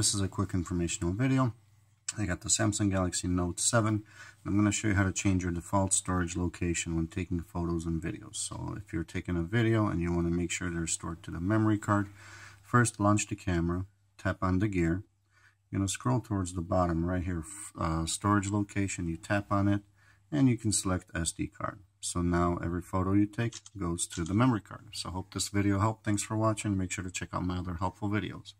This is a quick informational video. I got the Samsung Galaxy Note 7. I'm going to show you how to change your default storage location when taking photos and videos. So if you're taking a video and you want to make sure they're stored to the memory card, first launch the camera, tap on the gear. You're going to scroll towards the bottom right here, uh, storage location. You tap on it and you can select SD card. So now every photo you take goes to the memory card. So I hope this video helped. Thanks for watching. Make sure to check out my other helpful videos.